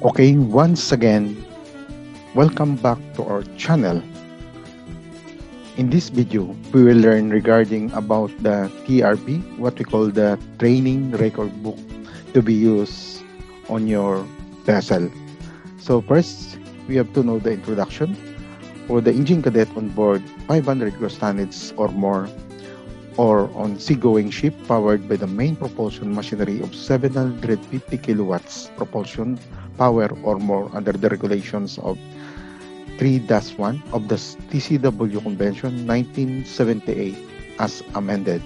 Okay, once again, welcome back to our channel. In this video, we will learn regarding about the TRB, what we call the training record book to be used on your vessel. So first, we have to know the introduction. For the engine cadet on board 500 gross tonnage or more, or on seagoing ship powered by the main propulsion machinery of 750 kilowatts propulsion power or more under the regulations of 3-1 of the STCW Convention 1978 as amended.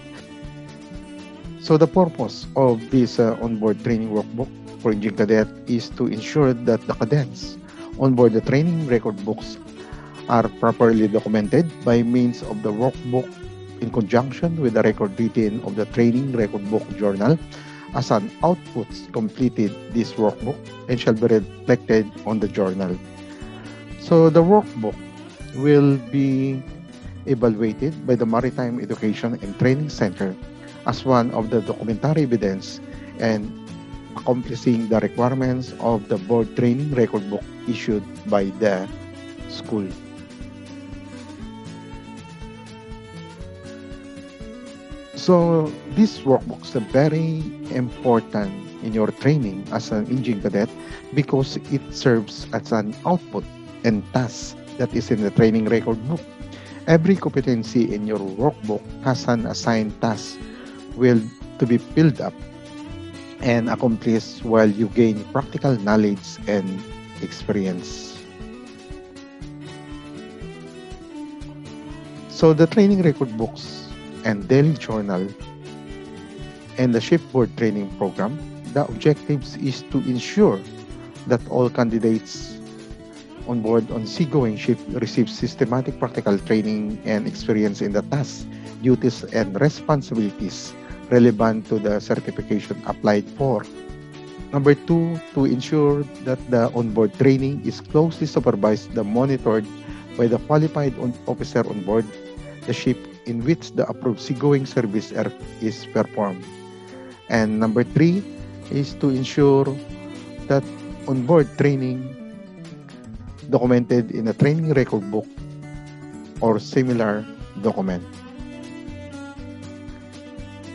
So the purpose of this uh, onboard training workbook for engine cadet is to ensure that the cadets onboard the training record books are properly documented by means of the workbook in conjunction with the record written of the training record book journal as an output completed this workbook and shall be reflected on the journal. So the workbook will be evaluated by the Maritime Education and Training Center as one of the documentary evidence and accomplishing the requirements of the board training record book issued by the school. So this workbook is very important in your training as an engine cadet because it serves as an output and task that is in the training record book. Every competency in your workbook has an assigned task will to be filled up and accomplished while you gain practical knowledge and experience. So the training record books and daily journal and the shipboard training program, the objectives is to ensure that all candidates on board on seagoing ship receive systematic practical training and experience in the tasks, duties, and responsibilities relevant to the certification applied for. Number two, to ensure that the onboard training is closely supervised and monitored by the qualified officer on board the ship in which the approved seagoing service is performed. And number three is to ensure that onboard training documented in a training record book or similar document.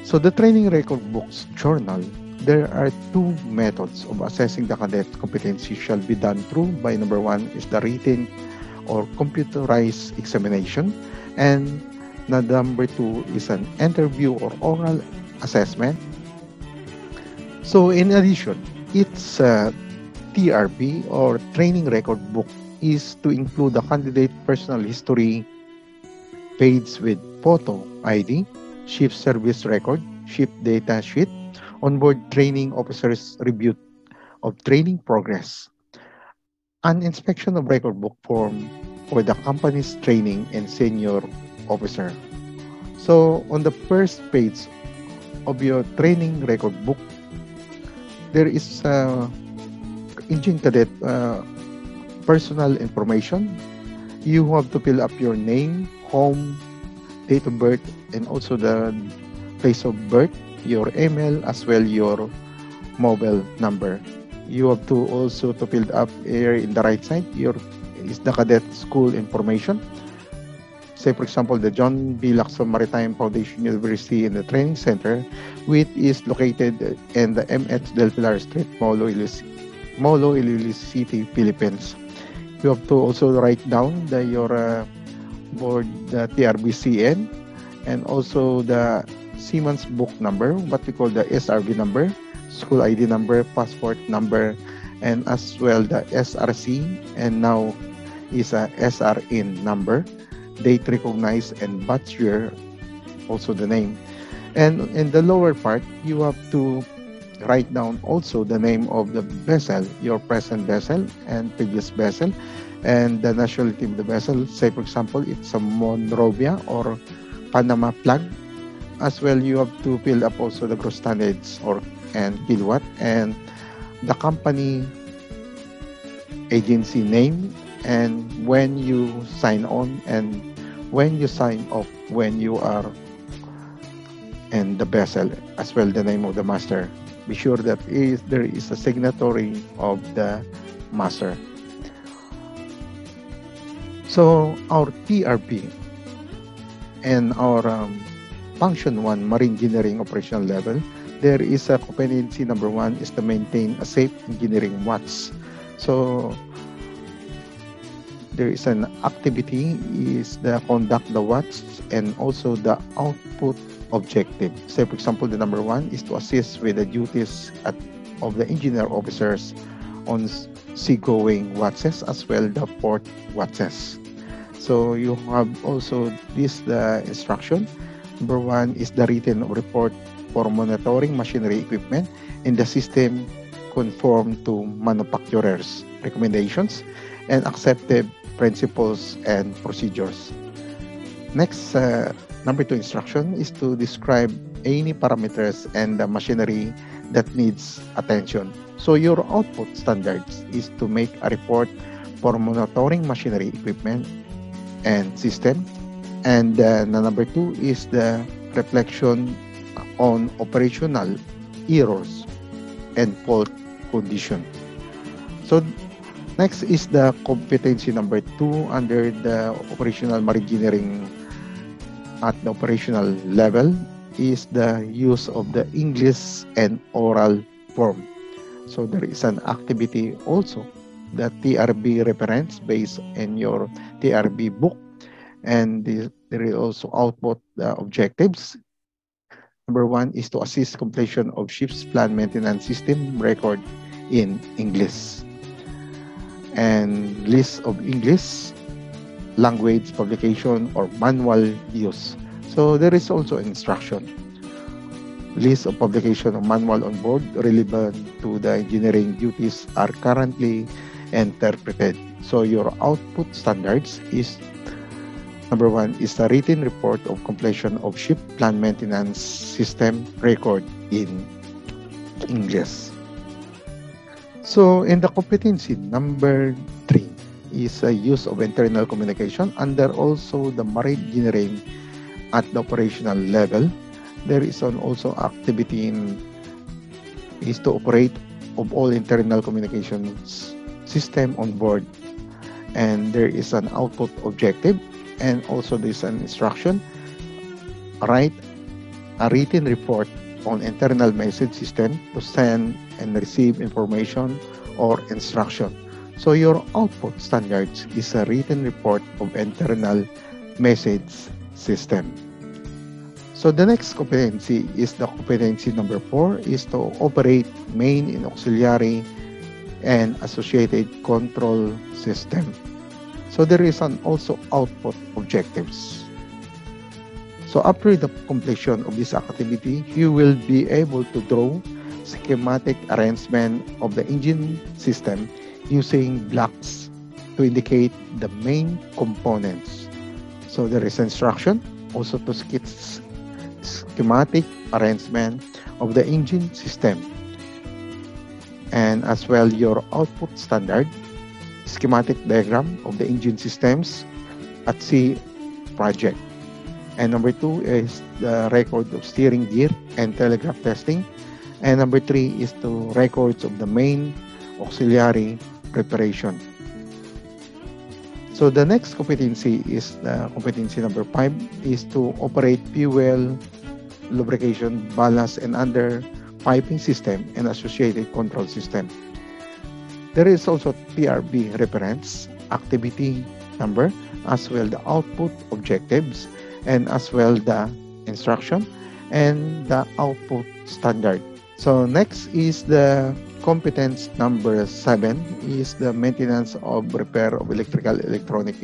So the training record books journal, there are two methods of assessing the cadet's competency shall be done through by number one is the written or computerized examination and na number two is an interview or oral assessment. So in addition, its uh, TRB or training record book is to include the candidate personal history page with photo ID, ship service record, ship data sheet, onboard training officers review of training progress, an inspection of record book form for the company's training and senior officer. So on the first page of your training record book, there is uh, engine cadet uh, personal information. You have to fill up your name, home, date of birth, and also the place of birth, your email, as well your mobile number. You have to also to fill up here in the right side your is the cadet school information say for example the John B. Lacson Maritime Foundation University in the Training Center, which is located in the MH Del Pilar Street, Molo, Molo, Iloilo City, Philippines. You have to also write down the, your uh, board the TRBCN and also the seaman's book number, what we call the SRB number, school ID number, passport number, and as well the SRC and now is a SRN number date recognized and batch year, also the name. And in the lower part, you have to write down also the name of the vessel, your present vessel and previous vessel, and the nationality of the vessel. Say, for example, it's a Monrovia or Panama flag. As well, you have to fill up also the gross tonnage or and kilowatt and the company agency name and when you sign on and when you sign off when you are and the vessel as well the name of the master be sure that is, there is a signatory of the master. So our TRB and our um, function one marine engineering operational level, there is a competency number one is to maintain a safe engineering watch. So there is an activity is the conduct the watch and also the output objective. Say for example, the number one is to assist with the duties at, of the engineer officers on seagoing watches as well the port watches. So you have also this the instruction. Number one is the written report for monitoring machinery equipment in the system conform to manufacturers' recommendations and accepted principles and procedures. Next, uh, number two instruction is to describe any parameters and the machinery that needs attention. So your output standards is to make a report for monitoring machinery equipment and system. And uh, number two is the reflection on operational errors and fault condition. So next is the competency number two under the operational engineering at the operational level is the use of the English and oral form. So there is an activity also the TRB reference based in your TRB book and there is also output the objectives Number one is to assist completion of ship's plan maintenance system record in English. And list of English language publication or manual use. So there is also instruction. List of publication of manual on board relevant to the engineering duties are currently interpreted. So your output standards is Number one is the written report of completion of ship plan maintenance system record in English. So in the competency number three is a use of internal communication under also the marine engineering at the operational level. There is an also activity in is to operate of all internal communications system on board and there is an output objective and also there's an instruction write a written report on internal message system to send and receive information or instruction. So your output standards is a written report of internal message system. So the next competency is the competency number four is to operate main and auxiliary and associated control system. So there is an also output objectives. So after the completion of this activity, you will be able to draw schematic arrangement of the engine system using blocks to indicate the main components. So there is instruction also to sketch schematic arrangement of the engine system and as well your output standard schematic diagram of the engine systems at sea project. And number two is the record of steering gear and telegraph testing. And number three is the records of the main auxiliary preparation. So the next competency is the competency number five is to operate fuel, lubrication, ballast, and under piping system and associated control system. There is also TRB reference, activity number, as well the output objectives, and as well the instruction and the output standard. So next is the competence number seven is the maintenance of repair of electrical electronic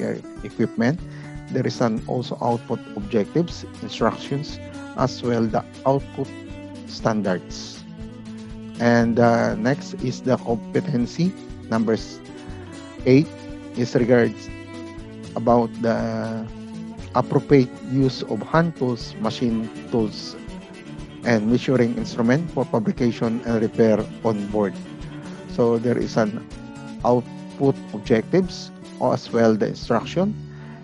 equipment. There is an also output objectives, instructions, as well the output standards. And uh, next is the competency. Numbers eight is regards about the appropriate use of hand tools, machine tools, and measuring instrument for fabrication and repair on board. So there is an output objectives as well the instruction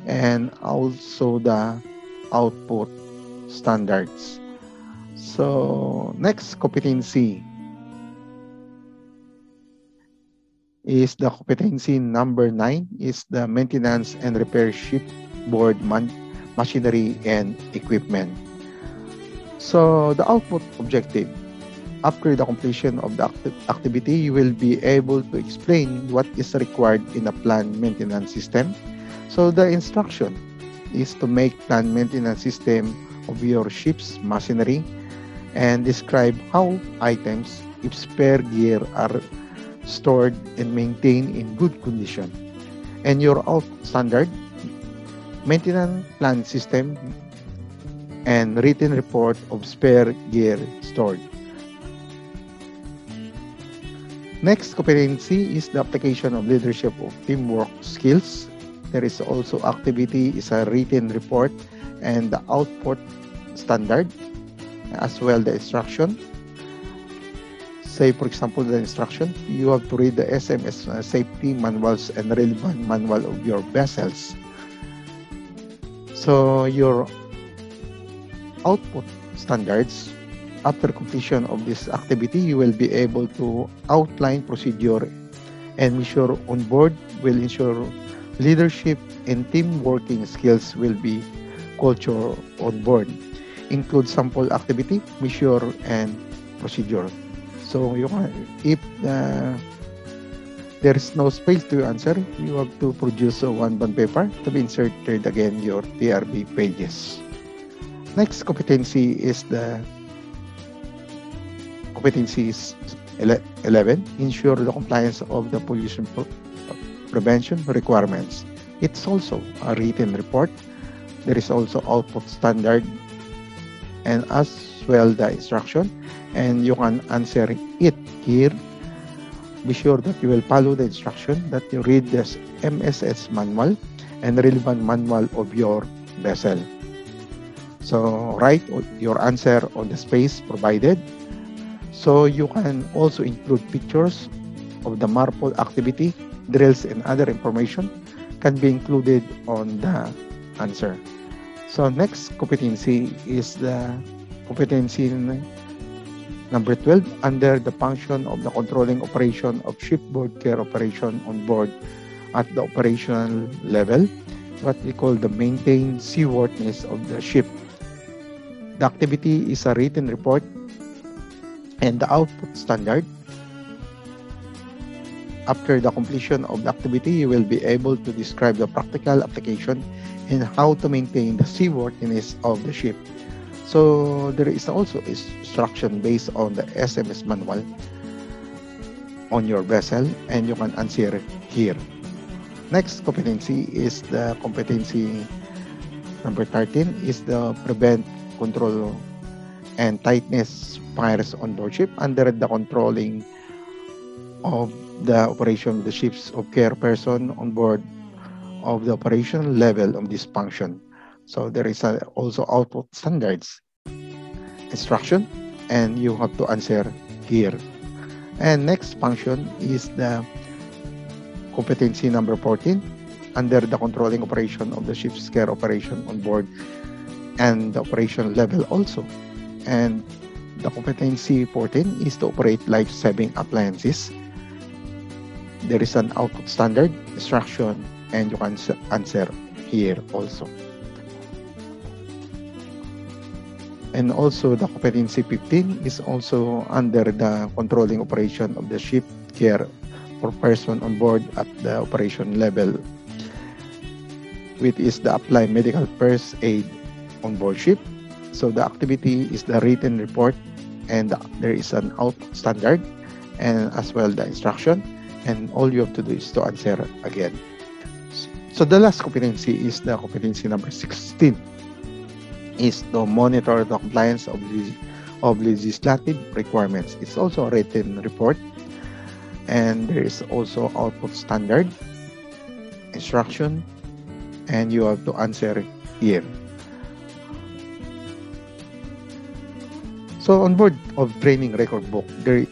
and also the output standards. So next competency is the competency number nine is the maintenance and repair ship shipboard man machinery and equipment. So the output objective after the completion of the acti activity, you will be able to explain what is required in a plant maintenance system. So the instruction is to make plant maintenance system of your ship's machinery and describe how items, if spare gear are stored and maintained in good condition. And your out standard maintenance plan system and written report of spare gear stored. Next competency is the application of leadership of teamwork skills. There is also activity is a written report and the output standard as well the instruction. Say for example the instruction, you have to read the SMS uh, safety manuals and relevant manual of your vessels. So your output standards after completion of this activity, you will be able to outline procedure and ensure on board will ensure leadership and team working skills will be culture on board. Include sample activity, measure, and procedure. So you can, if uh, there is no space to answer, you have to produce a one bond paper to be inserted again your TRB pages. Next competency is the competencies 11 ensure the compliance of the pollution prevention requirements. It's also a written report. There is also output standard and as well the instruction and you can answer it here be sure that you will follow the instruction that you read this SMS manual and relevant manual of your vessel so write your answer on the space provided so you can also include pictures of the MARPOL activity, drills, and other information can be included on the answer. So next competency is the competency number 12 under the function of the controlling operation of shipboard care operation on board at the operational level, what we call the maintain seaworthiness of the ship. The activity is a written report and the output standard. After the completion of the activity, you will be able to describe the practical application and how to maintain the seaworthiness of the ship. So there is also instruction based on the SMS manual on your vessel and you can answer here. Next competency is the competency number 13 is the prevent, control, and tightness fires on board ship under the controlling of the operation of the ships of care person on board of the operation level of this function. So there is a, also output standards instruction and you have to answer here. And next function is the competency number 14 under the controlling operation of the ship's care operation on board and the operation level also. And the competency 14 is to operate life-saving appliances. There is an output standard, instruction, and you can answer here also. And also the competency 15 is also under the controlling operation of the ship care for person on board at the operation level, which is the apply medical first aid on board ship. So the activity is the written report and there is an out standard and as well the instruction and all you have to do is to answer again so the last competency is the competency number 16 is to monitor the compliance of the of legislative requirements. It's also a written report and there is also output standard instruction and you have to answer here. So on board of training record book, there,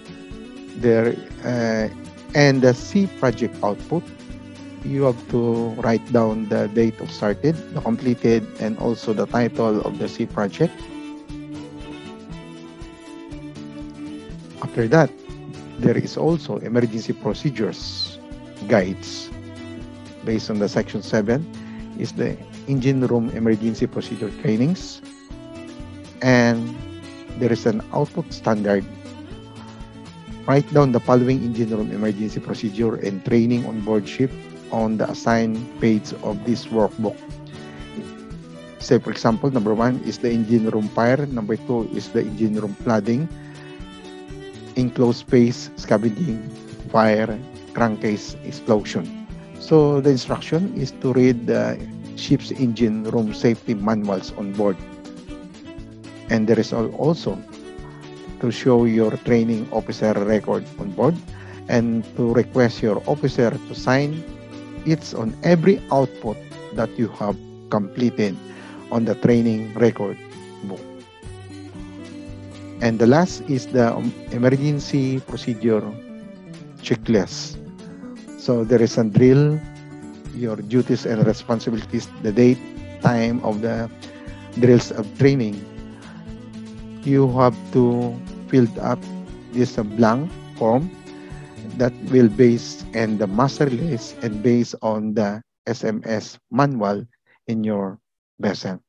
there, uh, and the sea project output, you have to write down the date of started, the completed, and also the title of the sea project. After that, there is also emergency procedures guides. Based on the section 7 is the engine room emergency procedure trainings and there is an output standard. Write down the following engine room emergency procedure and training on board ship on the assigned page of this workbook. Say, for example, number one is the engine room fire, number two is the engine room flooding, enclosed space, scavenging, fire, crankcase explosion. So the instruction is to read the ship's engine room safety manuals on board. And there is also to show your training officer record on board and to request your officer to sign it's on every output that you have completed on the training record book. And the last is the emergency procedure checklist. So there is a drill, your duties and responsibilities, the date, time of the drills of training. You have to fill up this blank form that will base and the master list and based on the SMS manual in your vessel.